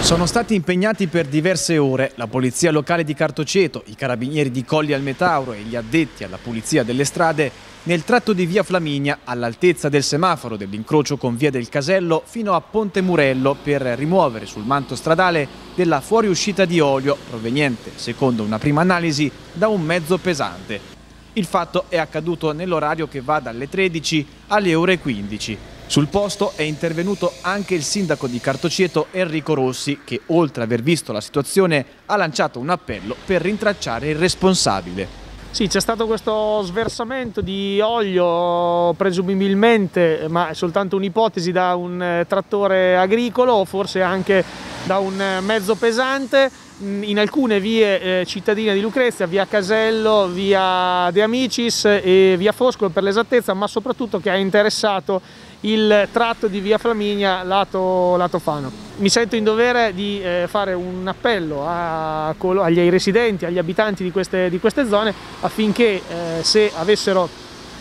Sono stati impegnati per diverse ore la polizia locale di Cartoceto, i carabinieri di Colli al Metauro e gli addetti alla pulizia delle strade nel tratto di via Flaminia all'altezza del semaforo dell'incrocio con via del Casello fino a Ponte Murello per rimuovere sul manto stradale della fuoriuscita di olio proveniente, secondo una prima analisi, da un mezzo pesante. Il fatto è accaduto nell'orario che va dalle 13 alle ore 15. Sul posto è intervenuto anche il sindaco di Cartoceto Enrico Rossi che oltre ad aver visto la situazione ha lanciato un appello per rintracciare il responsabile. Sì, c'è stato questo sversamento di olio presumibilmente, ma è soltanto un'ipotesi, da un eh, trattore agricolo o forse anche da un eh, mezzo pesante in alcune vie eh, cittadine di Lucrezia, via Casello, via De Amicis e via Foscolo per l'esattezza, ma soprattutto che ha interessato il tratto di via Flaminia lato, lato Fano. Mi sento in dovere di eh, fare un appello a, agli residenti, agli abitanti di queste, di queste zone affinché eh, se avessero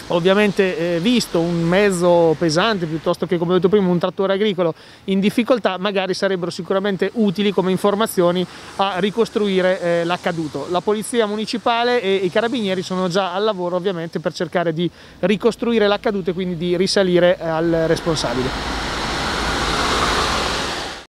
ovviamente eh, visto un mezzo pesante piuttosto che come ho detto prima un trattore agricolo in difficoltà magari sarebbero sicuramente utili come informazioni a ricostruire eh, l'accaduto. La polizia municipale e i carabinieri sono già al lavoro ovviamente per cercare di ricostruire l'accaduto e quindi di risalire al responsabile.